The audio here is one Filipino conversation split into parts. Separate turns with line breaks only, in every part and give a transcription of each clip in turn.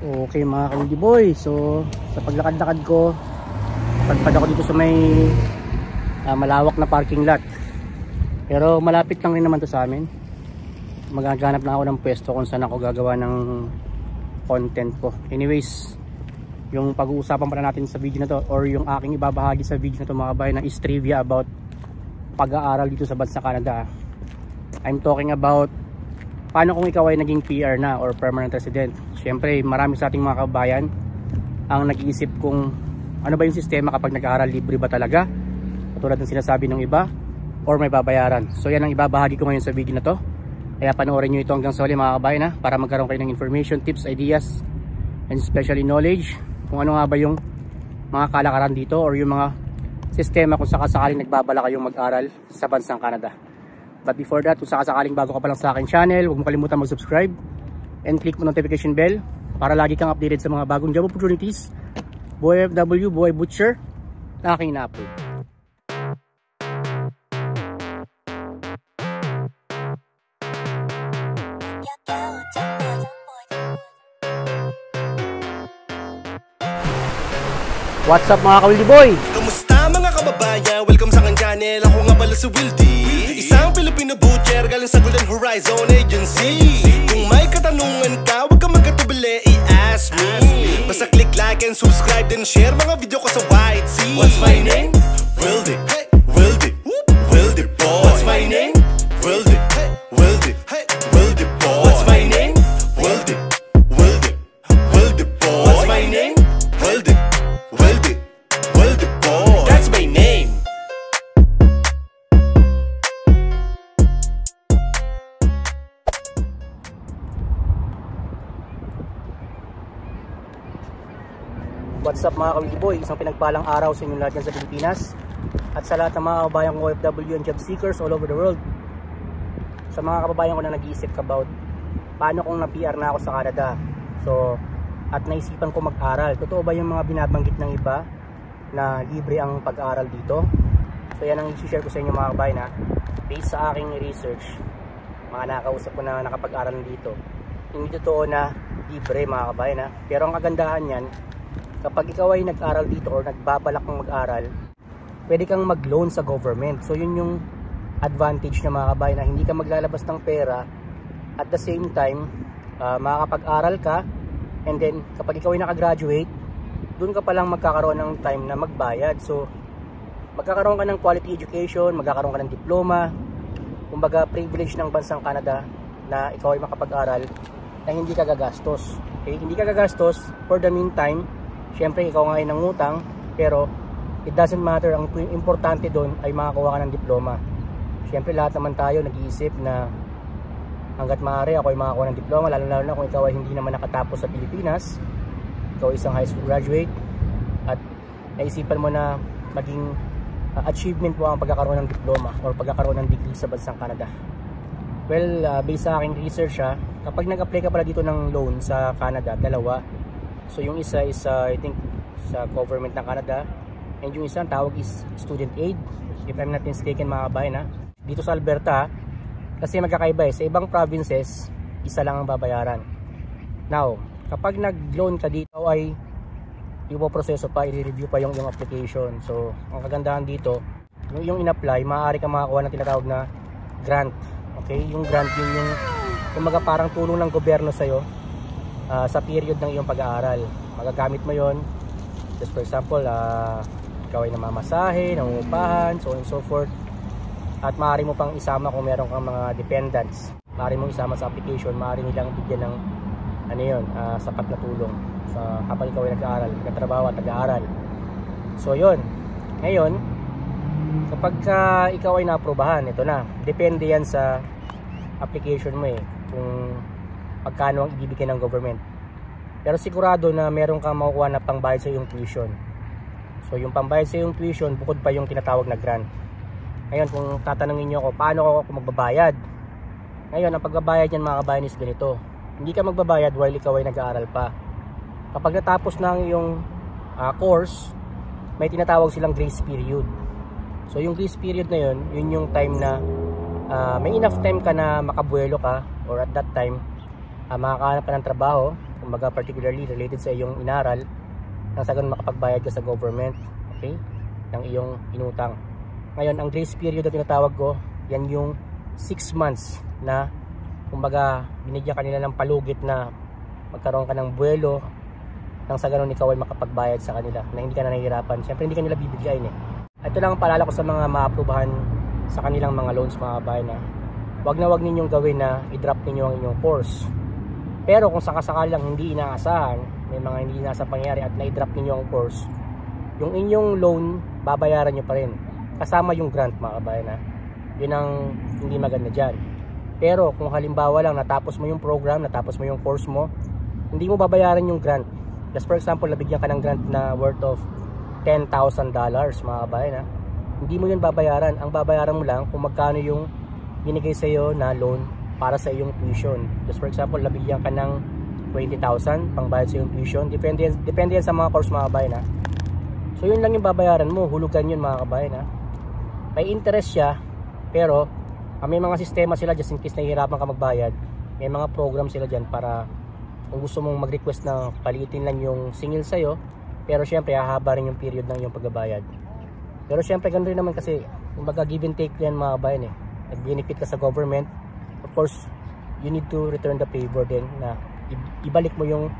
Okay mga kalidi boy, so sa paglakad-lakad ko, padpad ako dito sa may uh, malawak na parking lot. Pero malapit lang rin naman to sa amin. Magaganap na ako ng pwesto kung saan ako gagawa ng content ko. Anyways, yung pag-uusapan pala natin sa video na to or yung aking ibabahagi sa video na to mga bayan na is trivia about pag-aaral dito sa bansa Canada. I'm talking about paano kung ikaw ay naging PR na or permanent resident syempre marami sa ating mga kabayan ang nag-iisip kung ano ba yung sistema kapag nag-aaral libre ba talaga? Katulad ng sinasabi ng iba or may babayaran. So yan ang ibabahagi ko ngayon sa video na to. Kaya panoorin nyo ito hanggang sa huli mga kabayan ha, para magkaroon kayo ng information, tips, ideas and especially knowledge kung ano nga ba yung mga kalakaran dito or yung mga sistema kung sakasakaling nagbabala kayong mag-aral sa bansang Canada. But before that, kung sakasakaling bago ka pa lang sa akin channel, huwag mo kalimutan mag-subscribe and click mo notification bell para lagi kang updated sa mga bagong job opportunities, Boy FW, Boy Butcher, na aking na-upload. What's up mga kawildi boy?
Kamusta mga kababayan? Welcome sa aking channel. Ako nga pala si Wildy. Isang Filipino butcher galing sa Golden Horizon Agency. Kung may katanungan ka, huwag ka magkatubili, i-ask me. Basta click like and subscribe then share mga video ko sa Sea. What's my name? What's
up mga kawili boy? Isang pinagpalang araw sa inyong lahat dyan sa Pilipinas at sa lahat ng mga kababayan kong OFW and job seekers all over the world. Sa mga kababayan ko na nag-iisip about paano kung na-PR na ako sa Canada. So, at naisipan ko mag-aral. Totoo ba yung mga binabanggit ng iba na libre ang pag-aaral dito? So, yan ang i-share ko sa inyo mga kababayan ha. Based sa aking research, mga nakausap ko na nakapag-aral dito. Hindi totoo na libre mga kababayan ha. Pero ang kagandahan yan, kapag ikaw ay nag-aral dito or nagbabalak ng mag-aral, pwede kang mag-loan sa government. So yun yung advantage ng mga kabayan na hindi ka maglalabas ng pera at the same time, uh, makakapag-aral ka and then kapag ikaw ay nakagraduate, doon ka palang magkakaroon ng time na magbayad. So magkakaroon ka ng quality education, magkakaroon ka ng diploma, kumbaga privilege ng bansang Canada na ikaw ay makapag-aral na hindi ka gagastos. Okay? Hindi ka gagastos for the meantime, syempre ikaw nga ay nangutang, pero it doesn't matter. Ang importante doon ay makakuha ka ng diploma. Syempre lahat naman tayo nag-iisip na hanggat maaari ako ay makakuha ng diploma, lalo lalo na kung ikaw ay hindi naman nakatapos sa Pilipinas, ikaw isang high school graduate, at naisipan mo na maging uh, achievement mo ang pagkakaroon ng diploma or pagkakaroon ng degree sa bansang Canada. Well, uh, based sa aking research ha, kapag nag-apply ka pala dito ng loan sa Canada, dalawa. So yung isa is uh, I think sa government ng Canada and yung isa ang tawag is student aid if I'm not mistaken mga kabayan ha. Dito sa Alberta kasi magkakaiba eh. Sa ibang provinces, isa lang ang babayaran. Now, kapag nag-loan ka dito ay ipoproseso pa, i-review pa yung, yung application. So, ang kagandahan dito, yung, yung in-apply, maaari ka makakuha ng tinatawag na grant. Okay? Yung grant yun yung kumaga parang tulong ng gobyerno sa'yo uh, sa period ng iyong pag-aaral. Magagamit mo yon Just for example, uh, ikaw ay namamasahe, nangungupahan, so on and so forth. At maaari mo pang isama kung meron kang mga dependents. Maaari mo isama sa application, maaari nilang bigyan ng ano yun, uh, sapat na tulong sa kapag ikaw ay nag-aaral, nagtatrabaho at nag-aaral. So yun. Ngayon, kapag uh, ikaw ay naaprubahan, ito na. Depende yan sa application mo eh. Kung pagkano ang ibibigay ng government. Pero sigurado na meron kang makukuha na pangbayad sa iyong tuition. So yung pambayad sa iyong tuition, bukod pa yung tinatawag na grant. Ngayon, kung tatanungin niyo ako, paano ako magbabayad? Ngayon, ang pagbabayad niyan mga kabayan is ganito. Hindi ka magbabayad while ikaw ay nag-aaral pa. Kapag natapos na ang iyong uh, course, may tinatawag silang grace period. So yung grace period na yun, yun yung time na uh, may enough time ka na makabuelo ka or at that time uh, makakahanap ka ng trabaho kumbaga particularly related sa iyong inaral nang sa ganun makapagbayad ka sa government okay ng iyong inutang. Ngayon ang grace period na tinatawag ko yan yung 6 months na kumbaga binigyan kanila ng palugit na magkaroon ka ng buwelo nang sa ganun ikaw ay makapagbayad sa kanila na hindi ka na nahihirapan. Syempre hindi kanila bibigyan eh. Ito lang ang paalala ko sa mga maaprubahan sa kanilang mga loans mga kabayan na wag na wag ninyong gawin na i-drop ninyo ang inyong course pero kung sakasakali lang hindi inaasahan may mga hindi nasa pangyayari at na-drop ninyo ang course yung inyong loan babayaran nyo pa rin. Kasama yung grant mga kabayan na yun ang hindi maganda dyan. Pero kung halimbawa lang natapos mo yung program natapos mo yung course mo hindi mo babayaran yung grant. Just for example nabigyan ka ng grant na worth of $10,000 mga kabayan ha? Hindi mo yun babayaran. Ang babayaran mo lang kung magkano yung binigay sa iyo na loan para sa iyong tuition. Just for example nabigyan ka ng 20,000 pang bayad sa iyong tuition depende, depende yan sa mga course mga kabayan ha? So yun lang yung babayaran mo. Hulugan yun mga kabayan ha? May interest siya pero uh, may mga sistema sila just in case nahihirapan ka magbayad. May mga program sila dyan para kung gusto mong mag-request na palitin lang yung singil sa'yo pero syempre hahaba rin yung period ng yung pagbabayad. Pero syempre ganun rin naman kasi kumbaga give and take yan mga kabayan eh. Nag-benefit ka sa government of course you need to return the favor din na ibalik mo yung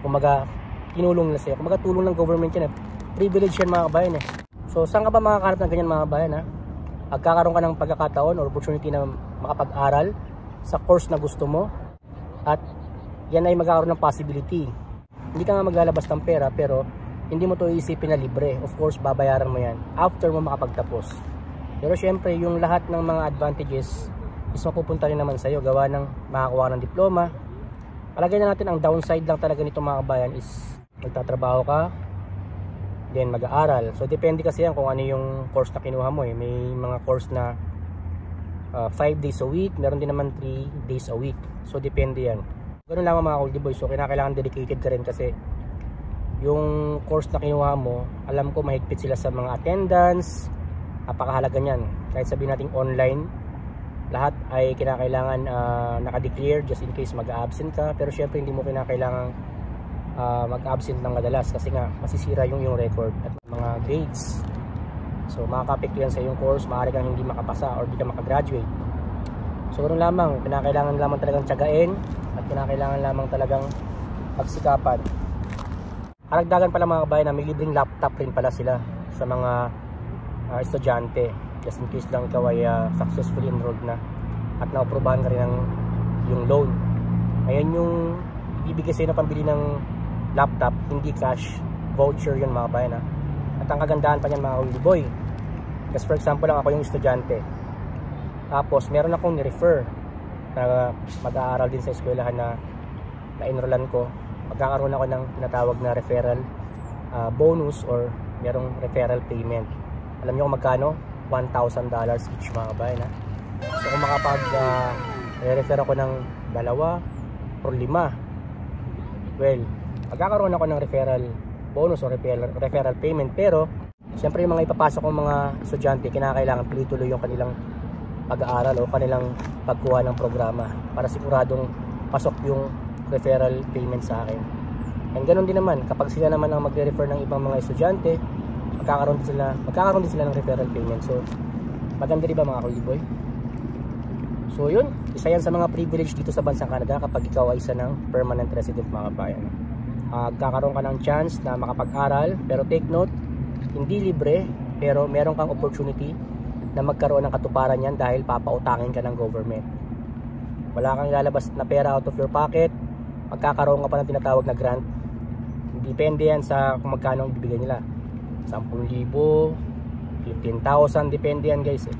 kumaga kinulong na sa'yo. Kumaga tulong ng government yan eh. Privilege yan mga kabayan eh. So saan ka ba makakarap ng ganyan mga kabayan ha? Magkakaroon ka ng pagkakataon or opportunity na makapag-aral sa course na gusto mo at yan ay magkakaroon ng possibility. Hindi ka nga maglalabas ng pera pero hindi mo to iisipin na libre. Of course babayaran mo yan after mo makapagtapos. Pero syempre yung lahat ng mga advantages is mapupunta rin naman sa'yo gawa ng makakuha ng diploma palagay na natin ang downside lang talaga nito mga kabayan is magtatrabaho ka then mag-aaral. So depende kasi yan kung ano yung course na kinuha mo eh. May mga course na 5 uh, days a week, meron din naman 3 days a week. So depende yan. Ganun lamang mga cold boys. So kinakailangan dedicated ka rin kasi yung course na kinuha mo, alam ko mahigpit sila sa mga attendance. Napakahalaga niyan. Kahit sabihin natin online, lahat ay kinakailangan uh, naka-declare just in case mag-absent ka. Pero syempre hindi mo kinakailangan uh, mag-absent ng madalas kasi nga masisira yung yung record at mga grades. So makakapekto yan sa yung course. Maaari kang hindi makapasa or hindi ka makagraduate. So ganoon lamang. Pinakailangan lamang talagang tiyagain at pinakailangan lamang talagang pagsikapan. Karagdagan pala mga kabayan na may libreng laptop rin pala sila sa mga uh, estudyante just in case lang ikaw ay uh, successfully enrolled na at naaprubahan ka rin ng yung loan ngayon yung bibigay sa'yo na pambili ng laptop, hindi cash voucher yun mga bayan ha. At ang kagandahan pa niyan mga Holy Boy. Kasi for example lang ako yung estudyante. Tapos meron akong ni-refer na mag-aaral din sa eskwelahan na na-enrollan ko. Magkakaroon ako ng tinatawag na referral uh, bonus or merong referral payment. Alam niyo kung magkano? $1,000 each mga bayan ha. So kung makapag uh, refer ako ng dalawa or lima well magkakaroon ako ng referral bonus o referral, referral payment pero siyempre yung mga ipapasok ng mga estudyante kinakailangan tuloy-tuloy yung kanilang pag-aaral o kanilang pagkuha ng programa para siguradong pasok yung referral payment sa akin and ganun din naman kapag sila naman ang magre-refer ng ibang mga estudyante magkakaroon sila magkakaroon din sila ng referral payment. So maganda rin ba mga kuliboy so yun. Isa yan sa mga privilege dito sa bansang Canada kapag ikaw ay isa ng permanent resident mga bayan magkakaroon uh, ka ng chance na makapag-aral pero take note hindi libre pero meron kang opportunity na magkaroon ng katuparan yan dahil papautangin ka ng government. Wala kang lalabas na pera out of your pocket magkakaroon ka pa ng tinatawag na grant. Depende yan sa kung magkano ang bibigyan nila 10,000 15,000 depende yan guys eh.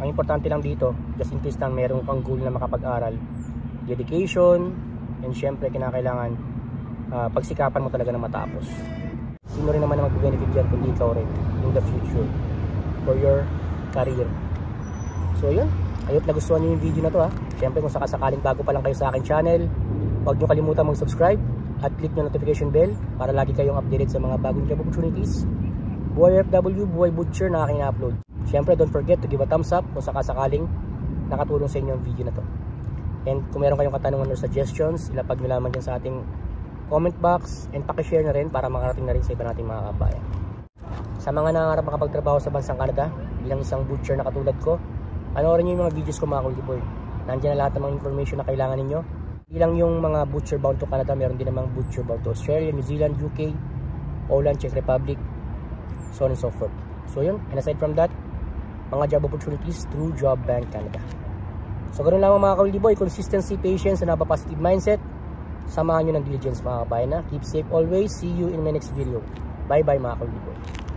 ang importante lang dito just in case na meron kang goal na makapag-aral dedication and syempre kinakailangan uh, pagsikapan mo talaga na matapos. Sino rin naman na mag-benefit dyan kundi ikaw rin in the future for your career? So yun. Ayot na gustuhan nyo yung video na to ha. Syempre kung sakasakaling bago pa lang kayo sa akin channel huwag nyo kalimutan mag subscribe at click nyo notification bell para lagi kayong updated sa mga bagong job opportunities buhay FW, buhay butcher na aking upload syempre don't forget to give a thumbs up kung sakasakaling nakatulong sa inyo ang video na to and kung meron kayong katanungan or suggestions ilapag nyo lamang dyan sa ating comment box, and pakishare na rin para makarating na rin sa iba nating mga kabayan. Sa mga nangarap makapagtrabaho sa bansang Canada, bilang isang butcher na katulad ko, panoorin nyo yung mga videos ko mga Kuldi Boy. Nandiyan na lahat ng mga information na kailangan ninyo. Bilang yung mga butcher bound to Canada, meron din namang butcher bound to Australia, New Zealand, UK, Poland, Czech Republic, so on and so forth. So yun, and aside from that, mga job opportunities through Job Bank Canada. So ganoon lang mga Kuldi Boy, consistency, patience, and positive mindset. Samahan nyo ng diligence mga kabayan na. Keep safe always. See you in my next video. Bye bye mga Kuldi Boy.